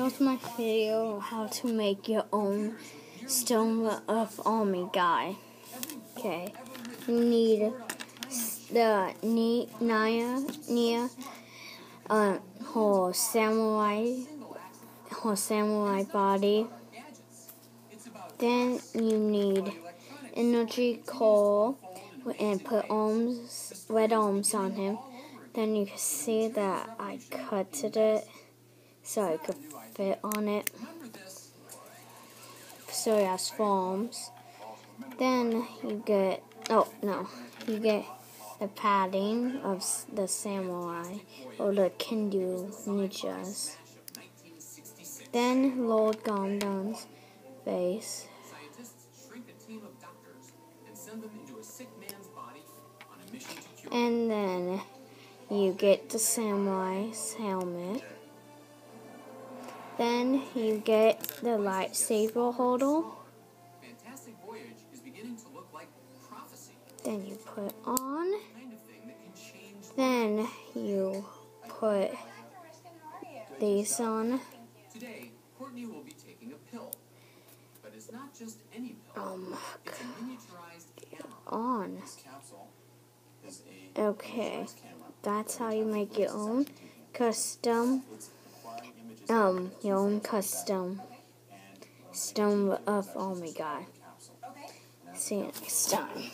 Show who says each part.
Speaker 1: Here's my video how to make your own Stone of Army guy. Okay, you need the Nya Nya uh whole samurai whole samurai body. Then you need energy Cole and put arms red arms on him. Then you can see that I cut it so I could fit on it. So it has forms. Then you get, oh no, you get the padding of the samurai or the Kendo ninjas. Then Lord Garmadon's face. And then you get the samurai's helmet. Then you get the lightsaber holder. Then you put on. Then you put these on. Today, Courtney will be taking a pill. But it's not just any pill. Oh it's a miniaturized on. Okay, that's how you make your own custom um, your own custom Stone of God! See you next time.